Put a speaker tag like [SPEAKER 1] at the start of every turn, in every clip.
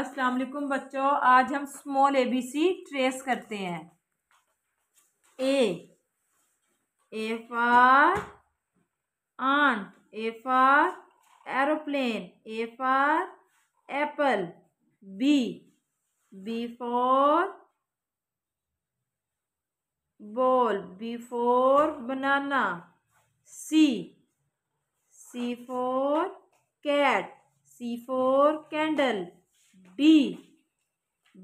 [SPEAKER 1] अस्सलाम वालेकुम बच्चों आज हम स्मॉल एबीसी ट्रेस करते हैं A A for ant A for aeroplane A for apple B B for ball B for banana C C for cat C for candle D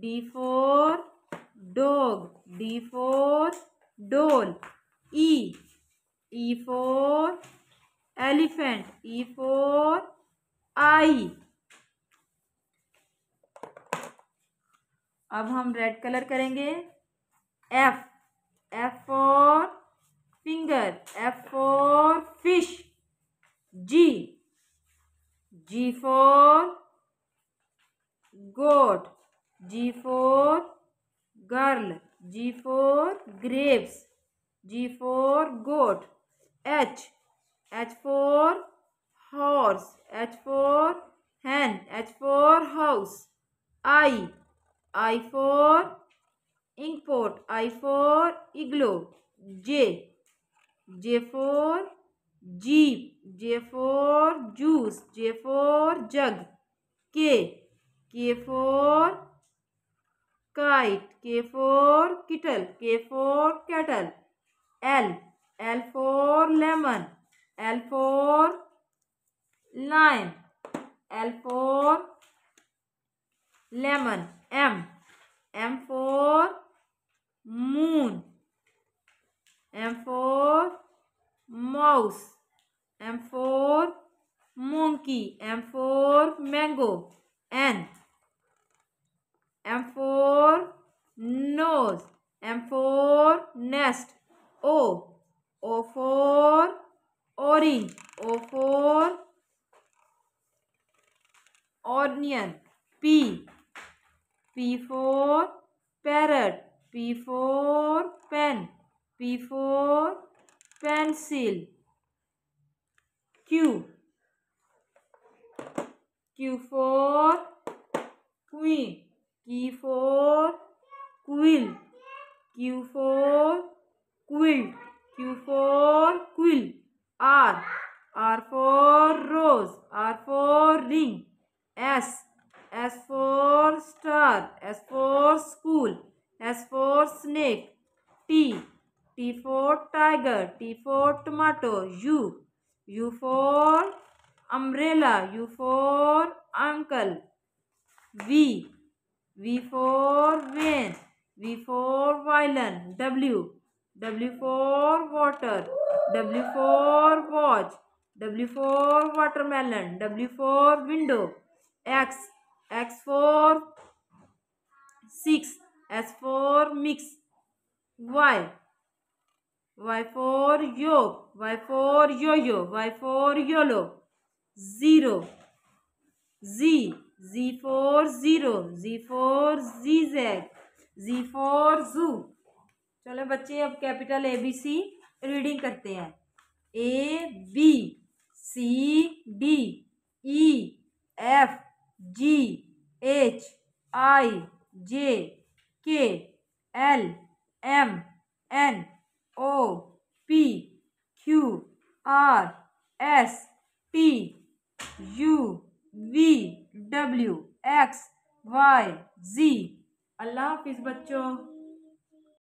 [SPEAKER 1] D for dog D for doll E E for elephant E for eye अब हम red colour करेंगे F F for finger F for fish G G for goat g for girl g for grapes g for goat h h for horse h for hen h for house i i for import i for igloo j j for jeep j for juice j for jug k K for kite, K for kittle, K for kettle, L, L for lemon, L for lime, L for lemon, M, M for moon, M for mouse, M for monkey, M for mango, N, M for nose. M for nest. O. O for orange. O for onion. P. P for parrot. P for pen. P for pencil. Q. Q for queen. Q for quill, Q for quilt, Q for quill. R, R for rose, R for ring. S, S for star, S for school, S for snake. T, T for tiger, T for tomato. U, U for umbrella, U for uncle. V, V for van V for violin W W for water W for watch W for watermelon W for window X X for six S for mix Y Y for yoga Y for yoyo Y for yolo zero Z Z for zero, Z for zigzag, Z for zoo. चलो बच्चे अब capital A B C reading करते हैं A B C D E F G H I J K L M N O P Q R S T U V W X Y Z अल्लाह हाफिज़ बच्चों